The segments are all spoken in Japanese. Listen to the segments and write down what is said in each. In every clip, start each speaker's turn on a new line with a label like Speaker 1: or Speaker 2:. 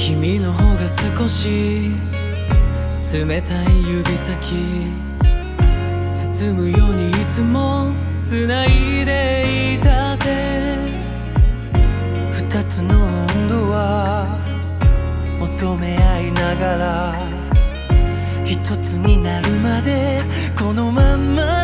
Speaker 1: 君の方が少し冷たい指先包むようにいつも繋いでいたって二つの温度は求め合いながら一つになるまでこのまんま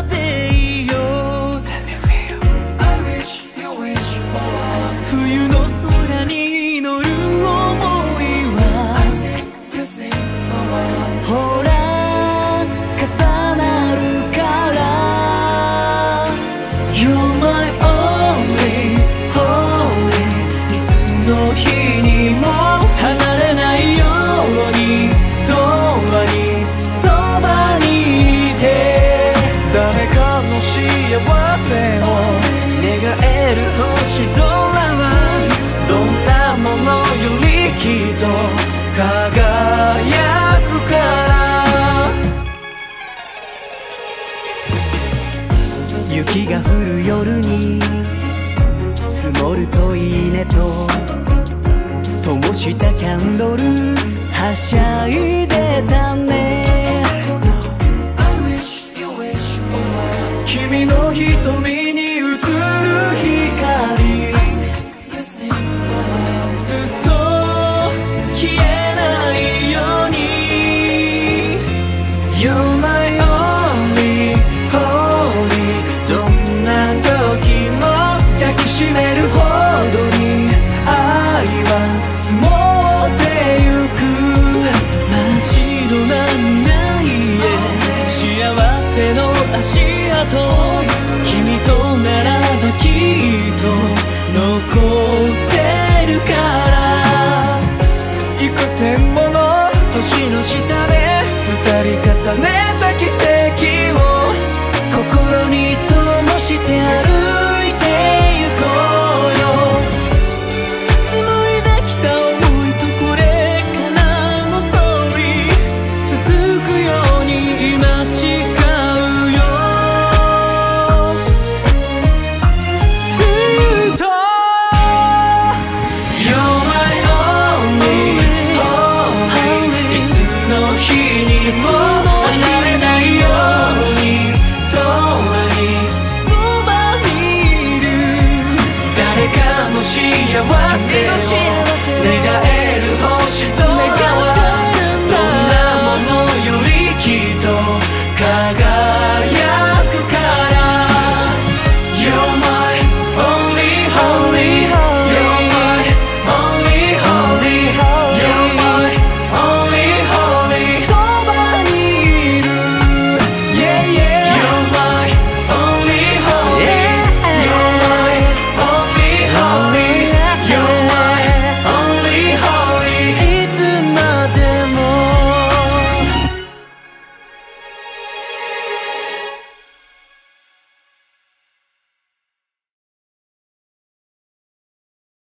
Speaker 1: 願える星空はどんなものよりきっと輝くから雪が降る夜に積もるといいねと灯したキャンドルはしゃいでたね君の瞳足跡君とならばきっと残せるから。幾千もの年の下で二人重ね Синие волосы